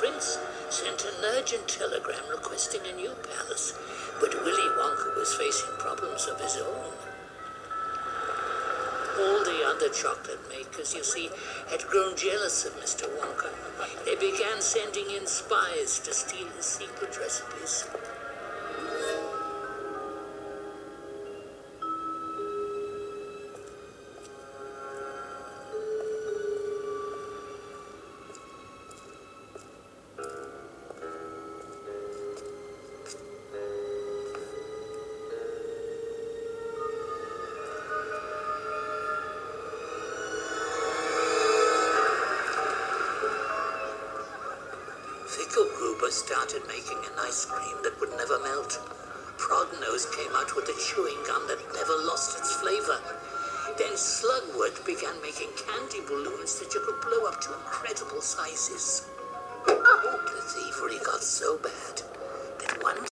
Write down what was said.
prince sent an urgent telegram requesting a new palace, but Willy Wonka was facing problems of his own. All the other chocolate makers, you see, had grown jealous of Mr. Wonka. They began sending in spies to steal his secret recipes. Fickelgruber started making an ice cream that would never melt. Prodnose came out with a chewing gum that never lost its flavor. Then Slugworth began making candy balloons that you could blow up to incredible sizes. Oh, the thievery got so bad